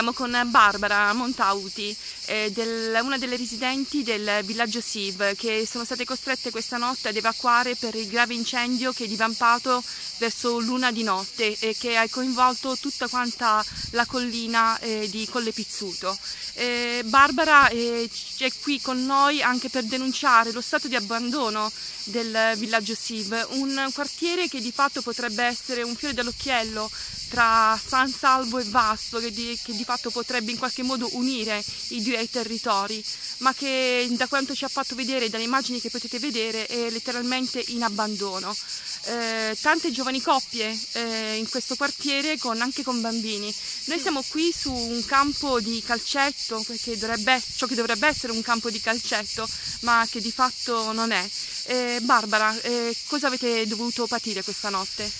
Siamo con Barbara Montauti, eh, del, una delle residenti del villaggio Siv, che sono state costrette questa notte ad evacuare per il grave incendio che è divampato verso l'una di notte e che ha coinvolto tutta quanta la collina eh, di Colle Pizzuto. Eh, Barbara eh, è qui con noi anche per denunciare lo stato di abbandono del villaggio Siv, un quartiere che di fatto potrebbe essere un fiore dell'occhiello tra San Salvo e Vasto, che di, che di fatto potrebbe in qualche modo unire i due territori, ma che da quanto ci ha fatto vedere, dalle immagini che potete vedere, è letteralmente in abbandono. Eh, tante giovani coppie eh, in questo quartiere con, anche con bambini. Noi siamo qui su un campo di calcetto, perché dovrebbe, ciò che dovrebbe essere un campo di calcetto, ma che di fatto non è. Eh, Barbara, eh, cosa avete dovuto patire questa notte?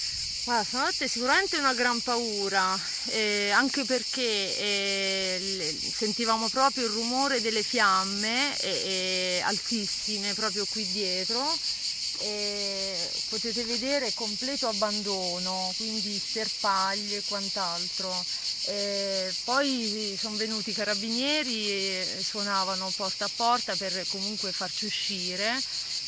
Guarda, stanotte sicuramente una gran paura, eh, anche perché eh, sentivamo proprio il rumore delle fiamme eh, altissime proprio qui dietro potete vedere completo abbandono, quindi sterpaglie e quant'altro. Poi sono venuti i carabinieri e suonavano porta a porta per comunque farci uscire.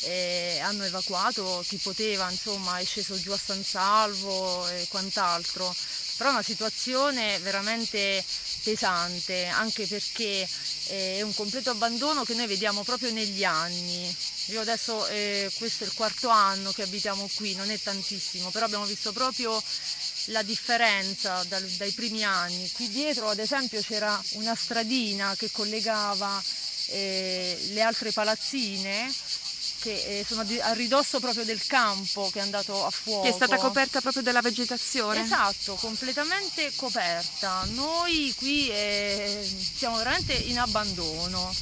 E hanno evacuato chi poteva, insomma è sceso giù a San Salvo e quant'altro. Però è una situazione veramente pesante, anche perché è un completo abbandono che noi vediamo proprio negli anni. Io adesso eh, questo è il quarto anno che abitiamo qui, non è tantissimo, però abbiamo visto proprio la differenza dal, dai primi anni. Qui dietro ad esempio c'era una stradina che collegava eh, le altre palazzine che eh, sono a ridosso proprio del campo che è andato a fuoco. Che è stata coperta proprio dalla vegetazione. Esatto, completamente coperta. Noi qui eh, siamo veramente in abbandono.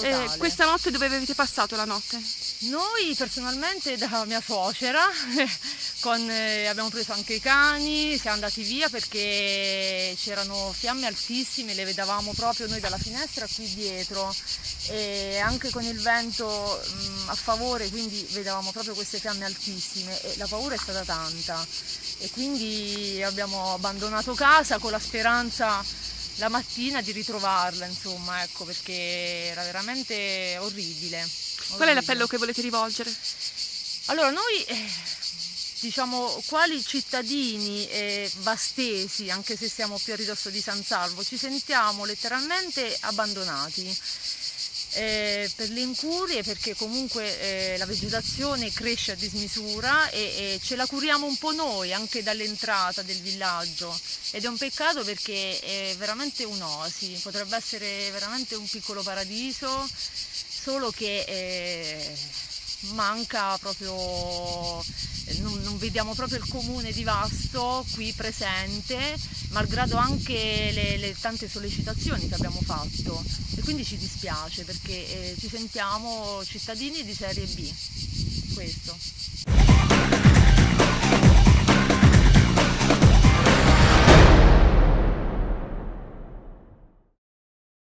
Eh, questa notte dove avete passato la notte? Noi personalmente da mia suocera con, eh, abbiamo preso anche i cani, siamo andati via perché c'erano fiamme altissime, le vedevamo proprio noi dalla finestra qui dietro e anche con il vento mh, mm, a favore quindi vedevamo proprio queste fiamme altissime e la paura è stata tanta e quindi abbiamo abbandonato casa con la speranza la mattina di ritrovarla, insomma, ecco, perché era veramente orribile. orribile. Qual è l'appello che volete rivolgere? Allora, noi eh, diciamo quali cittadini eh, vastesi, anche se siamo più a ridosso di San Salvo, ci sentiamo letteralmente abbandonati eh, per le incurie perché comunque eh, la vegetazione cresce a dismisura e, e, ce la curiamo un po' noi anche dall'entrata del villaggio ed è un peccato perché è veramente un'oasi, potrebbe essere veramente un piccolo paradiso solo che eh, manca proprio non, non, vediamo proprio il comune di Vasto qui presente, malgrado anche le, le tante sollecitazioni che abbiamo fatto e quindi ci dispiace perché eh, ci sentiamo cittadini di serie B. Questo.